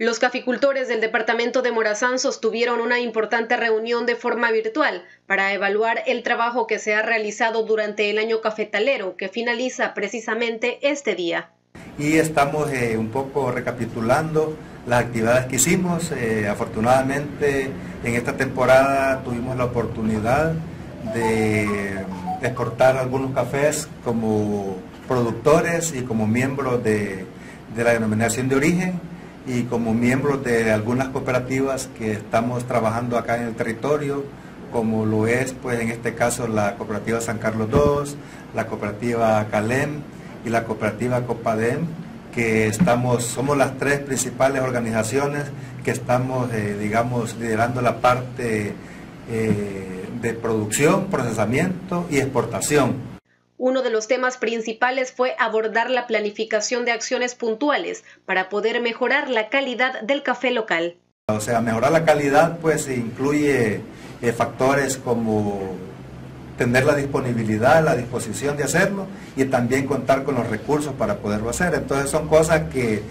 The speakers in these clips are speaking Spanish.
Los caficultores del departamento de Morazán sostuvieron una importante reunión de forma virtual para evaluar el trabajo que se ha realizado durante el año cafetalero que finaliza precisamente este día. Y estamos eh, un poco recapitulando las actividades que hicimos. Eh, afortunadamente en esta temporada tuvimos la oportunidad de exportar algunos cafés como productores y como miembros de, de la denominación de origen y como miembros de algunas cooperativas que estamos trabajando acá en el territorio, como lo es pues en este caso la cooperativa San Carlos II, la cooperativa Calem y la cooperativa Copadem, que estamos, somos las tres principales organizaciones que estamos, eh, digamos, liderando la parte eh, de producción, procesamiento y exportación uno de los temas principales fue abordar la planificación de acciones puntuales para poder mejorar la calidad del café local. O sea, mejorar la calidad pues incluye eh, factores como tener la disponibilidad, la disposición de hacerlo y también contar con los recursos para poderlo hacer. Entonces son cosas que,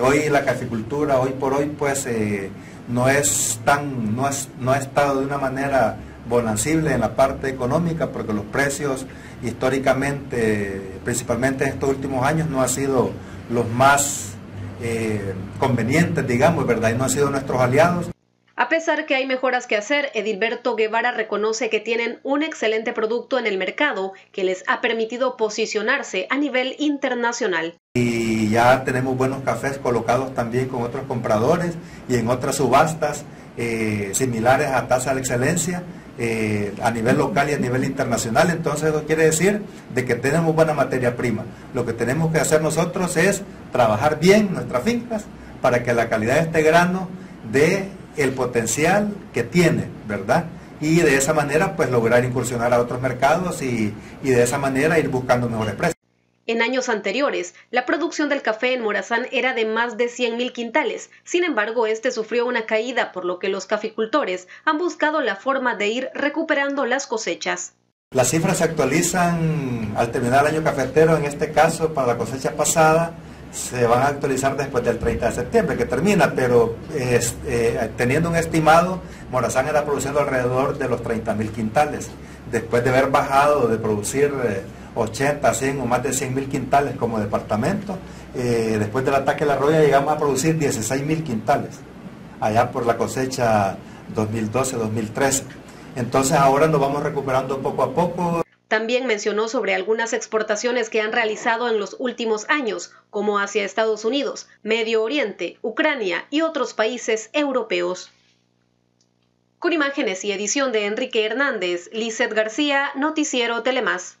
hoy la caficultura, hoy por hoy, pues eh, no es tan, no, no ha estado de una manera bonancible en la parte económica porque los precios históricamente, principalmente en estos últimos años, no han sido los más eh, convenientes, digamos, ¿verdad? Y no han sido nuestros aliados. A pesar que hay mejoras que hacer, Edilberto Guevara reconoce que tienen un excelente producto en el mercado que les ha permitido posicionarse a nivel internacional. Y ya tenemos buenos cafés colocados también con otros compradores y en otras subastas eh, similares a tasa de excelencia eh, a nivel local y a nivel internacional. Entonces eso quiere decir de que tenemos buena materia prima. Lo que tenemos que hacer nosotros es trabajar bien nuestras fincas para que la calidad de este grano dé el potencial que tiene, ¿verdad? Y de esa manera pues lograr incursionar a otros mercados y, y de esa manera ir buscando mejores precios. En años anteriores, la producción del café en Morazán era de más de 100.000 quintales. Sin embargo, este sufrió una caída, por lo que los caficultores han buscado la forma de ir recuperando las cosechas. Las cifras se actualizan al terminar el año cafetero, en este caso para la cosecha pasada, se van a actualizar después del 30 de septiembre, que termina, pero eh, teniendo un estimado, Morazán era produciendo alrededor de los 30.000 quintales, después de haber bajado de producir... Eh, 80, 100 o más de 100 mil quintales como departamento. Eh, después del ataque de la roya llegamos a producir 16 mil quintales, allá por la cosecha 2012-2013. Entonces ahora nos vamos recuperando poco a poco. También mencionó sobre algunas exportaciones que han realizado en los últimos años, como hacia Estados Unidos, Medio Oriente, Ucrania y otros países europeos. Con imágenes y edición de Enrique Hernández, Lizeth García, Noticiero Telemás.